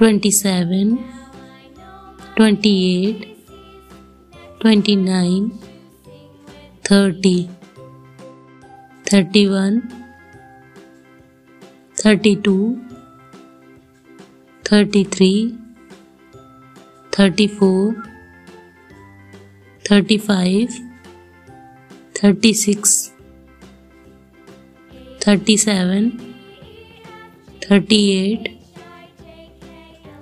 sixteen, seventeen, eighteen, nineteen, twenty. 21 22 23 24 25 26 27 28 29 30 31 32 33 34 35 36 37 38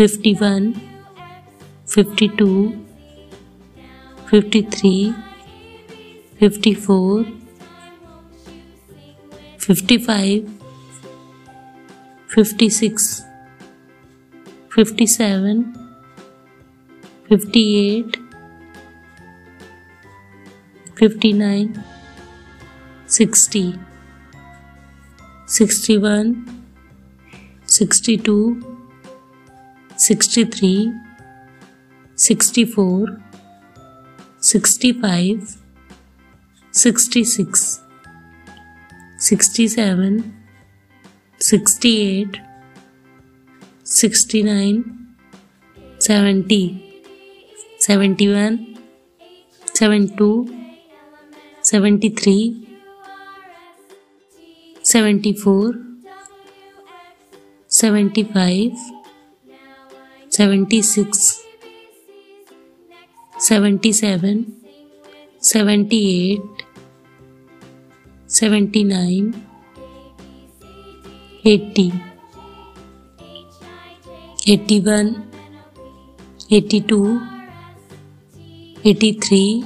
fifty one fifty two fifty three fifty four fifty five fifty six fifty seven fifty eight fifty nine sixty sixty one sixty two 51 52 53 54 55 56 57 58 59 60 61 62 63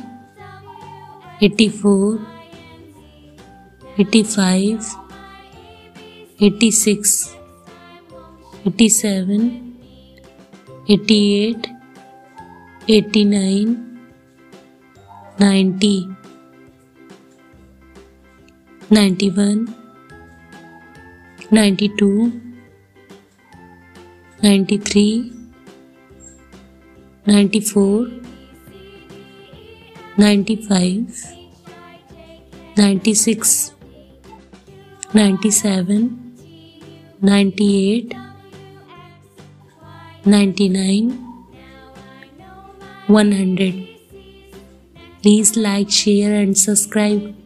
64 65 66 67 68 69 70 71 72 73 74 75 76 77 78 79 80 81 82 83 84 85 86 87 88 89 90 91 92 93 94 95 96 97 98 99 100 please like share and subscribe